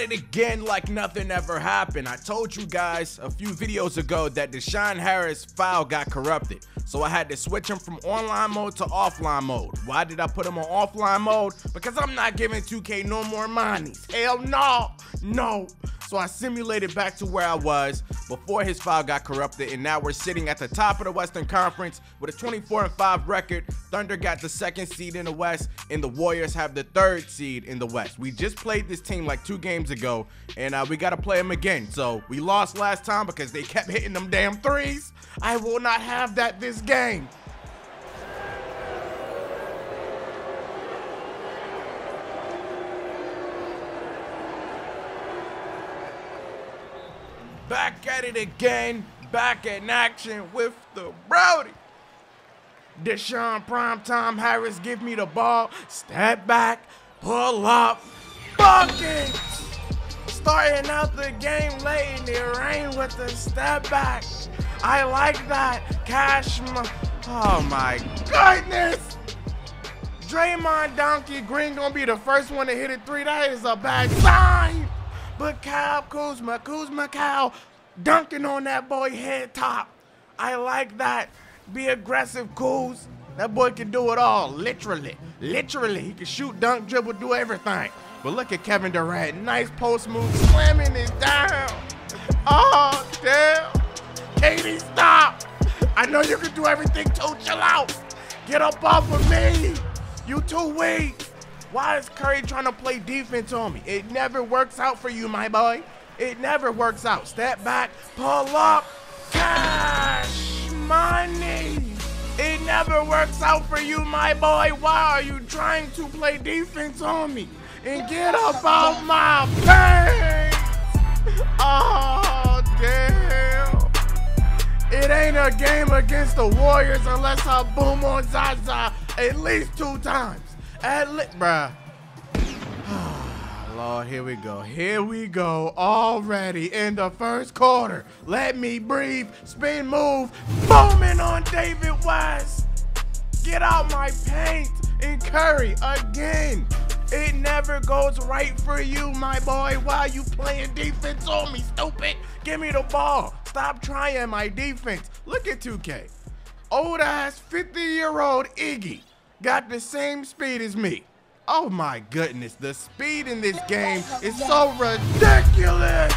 at it again like nothing ever happened. I told you guys a few videos ago that Deshaun Harris file got corrupted. So I had to switch him from online mode to offline mode. Why did I put him on offline mode? Because I'm not giving 2K no more monies. Hell no, no. So I simulated back to where I was before his file got corrupted, and now we're sitting at the top of the Western Conference with a 24 and 5 record. Thunder got the second seed in the West, and the Warriors have the third seed in the West. We just played this team like two games ago, and uh, we got to play them again. So we lost last time because they kept hitting them damn threes. I will not have that this game. Back at it again, back in action with the Brody. Deshaun Primetime Harris give me the ball, step back, pull up, bucket. Starting out the game late in the rain with the step back. I like that. Cash, oh my goodness. Draymond Donkey Green gonna be the first one to hit a three. That is a bad sign. But Kyle Kuzma, Kuzma Kyle, dunking on that boy head top. I like that. Be aggressive, Kuz. That boy can do it all, literally. Literally, he can shoot, dunk, dribble, do everything. But look at Kevin Durant. Nice post move, slamming it down. Oh, damn. Katie, stop. I know you can do everything too. Chill out. Get up off of me. You too weak. Why is Curry trying to play defense on me? It never works out for you, my boy. It never works out. Step back, pull up, cash money. It never works out for you, my boy. Why are you trying to play defense on me? And get up off my face. Oh, damn. It ain't a game against the Warriors unless I boom on Zaza at least two times. At least, bruh. Lord, here we go. Here we go. Already in the first quarter. Let me breathe. Spin move. Booming on David West. Get out my paint. And Curry again. It never goes right for you, my boy. Why you playing defense on me, stupid? Give me the ball. Stop trying my defense. Look at 2K. Old ass 50 year old Iggy got the same speed as me. Oh my goodness, the speed in this game is so ridiculous.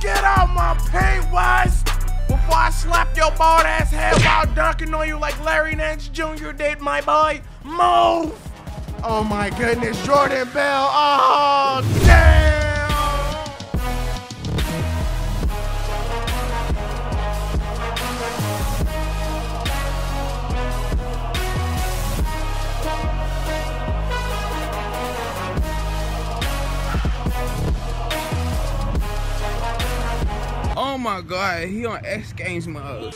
Get out my paint, West, before I slap your bald ass head while dunking on you like Larry Nance Jr. did, my boy. Move. Oh my goodness, Jordan Bell. Oh, damn. Oh my god, he on X Games mode.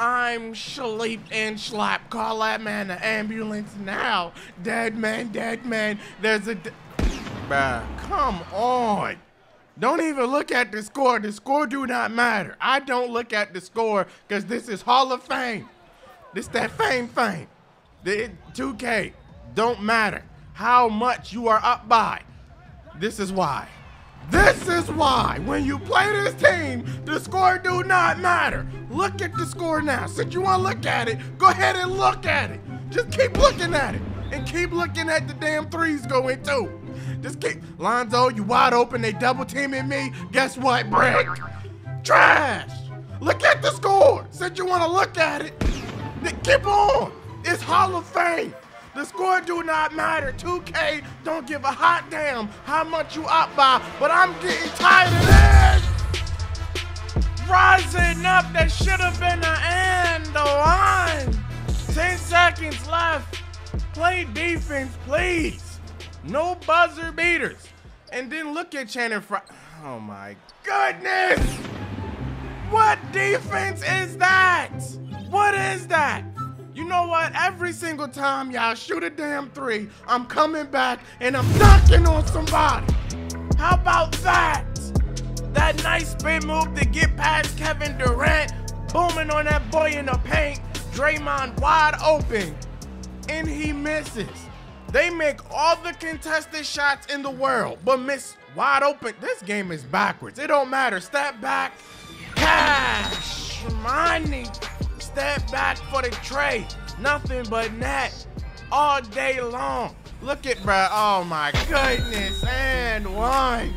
I'm sleep and slap. Call that man the ambulance now. Dead man, dead man. There's a. Bruh, come on. Don't even look at the score. The score do not matter. I don't look at the score because this is Hall of Fame. This that fame fame. The 2K don't matter how much you are up by. This is why. This is why when you play this team, the score do not matter. Look at the score now. Since you want to look at it, go ahead and look at it. Just keep looking at it. And keep looking at the damn threes going too. Just keep Lonzo, you wide open, they double teaming me. Guess what, Brick? Trash! Look at the score! Since you want to look at it, keep on! It's Hall of Fame! The score do not matter. 2K don't give a hot damn how much you up by, but I'm getting tired of this! Rising up, that should have been the end, the line! 10 seconds left. Play defense, please. No buzzer beaters. And then look at Channing Frye. Oh my goodness! What defense is that? What is that? You know what? Every single time y'all shoot a damn three, I'm coming back and I'm knocking on somebody. How about that? That nice spin move to get past Kevin Durant, booming on that boy in the paint. Draymond wide open, and he misses. They make all the contested shots in the world, but miss wide open. This game is backwards. It don't matter. Step back, cash money. Step back for the tray. Nothing but net all day long. Look at bruh. Oh my goodness. And one.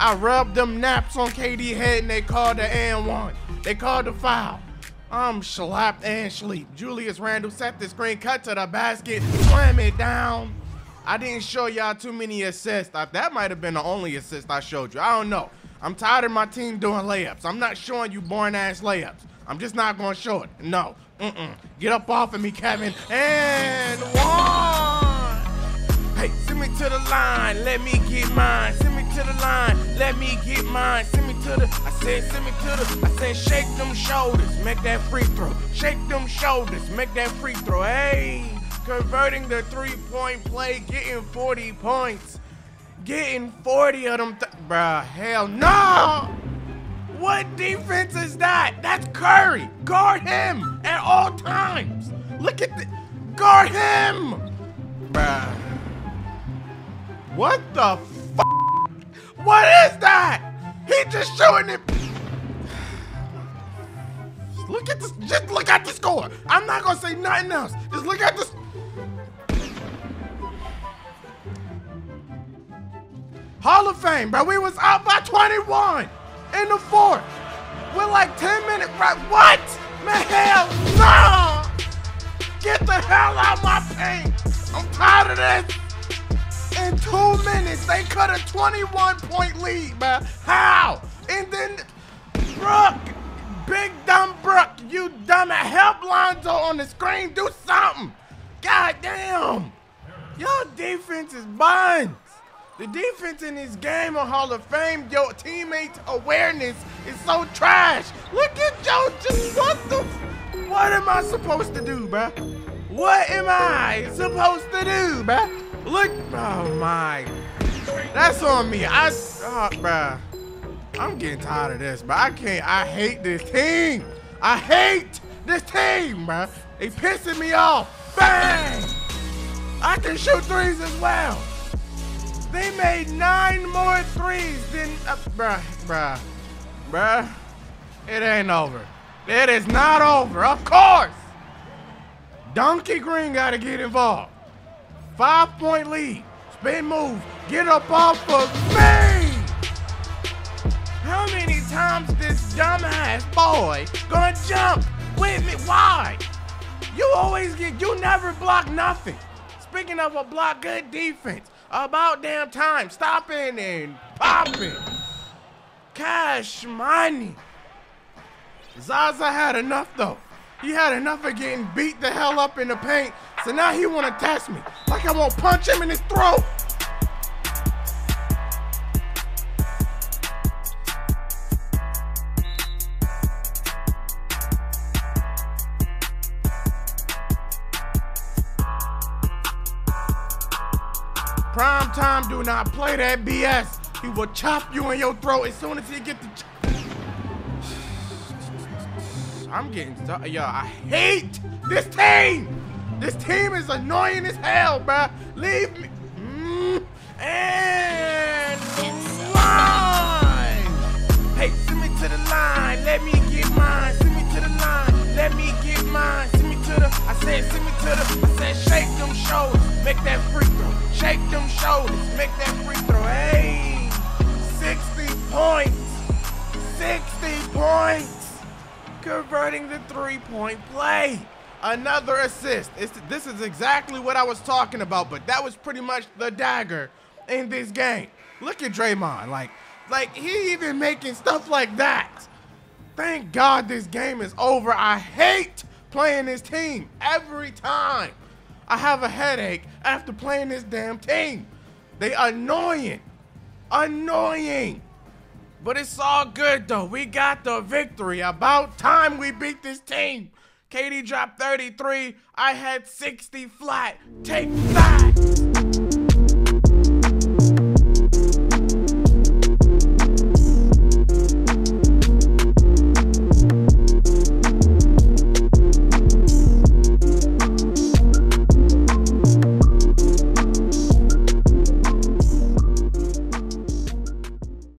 I rubbed them naps on KD head and they called the and one. They called the foul. I'm slapped and sleep. Julius Randle set the screen, cut to the basket, slam it down. I didn't show y'all too many assists. That might have been the only assist I showed you. I don't know. I'm tired of my team doing layups. I'm not showing you boring ass layups. I'm just not gonna show it. No. Mm-mm. Get up off of me, Kevin. And one. Hey, send me to the line. Let me get mine. Send me to the line. Let me get mine. Send me to the. I said, send me to the. I said, shake them shoulders. Make that free throw. Shake them shoulders. Make that free throw. Hey, converting the three point play, getting 40 points. Getting 40 of them. Th Bruh, hell no. What defense is that? That's Curry. Guard him at all times. Look at the. Guard him. Bruh. What the f? What is that? He just shooting it. Look at this. Just look at the score. I'm not gonna say nothing else. Just look at this. Hall of Fame, bro. We was up by 21 in the fourth. With like 10 minutes, right? What? Man, hell no! Get the hell out of my paint. I'm tired of this. In two minutes, they cut a 21 point lead, man. How? And then, Brook, big dumb Brook, you dumb help Lonzo on the screen, do something. God damn. Your defense is buns. The defense in this game of Hall of Fame, your teammates' awareness is so trash. Look at Joe, just what the, what am I supposed to do, bruh? What am I supposed to do, bruh? Look, oh my. That's on me. I, oh, bruh. I'm getting tired of this, but I can't. I hate this team. I hate this team, bruh. They pissing me off. Bang! I can shoot threes as well. They made nine more threes than, uh, bruh, bruh, bruh. It ain't over. It is not over, of course. Donkey Green got to get involved. Five point lead. Spin move. Get up off of me! How many times this dumbass boy gonna jump with me? Why? You always get, you never block nothing. Speaking of a block, good defense. About damn time. Stopping and popping. Cash money. Zaza had enough though. He had enough of getting beat the hell up in the paint, so now he wanna test me. Like I won't punch him in his throat. Prime time, do not play that BS. He will chop you in your throat as soon as he get the. I'm getting stuck. Yo, I hate this team. This team is annoying as hell, bruh. Leave me. Mm. And line. Hey, send me to the line. Let me get mine. Send me to the line. Let me get mine. Send me to the. I said, send me to the. I said, shake them shoulders. Make that free throw. Shake them shoulders. Make that free throw. Hey, 60 points. 60 points converting the three-point play. Another assist. It's, this is exactly what I was talking about, but that was pretty much the dagger in this game. Look at Draymond. Like, like he even making stuff like that. Thank God this game is over. I hate playing this team every time. I have a headache after playing this damn team. They annoying. Annoying. But it's all good though. We got the victory. About time we beat this team. KD dropped 33. I had 60 flat. Take that.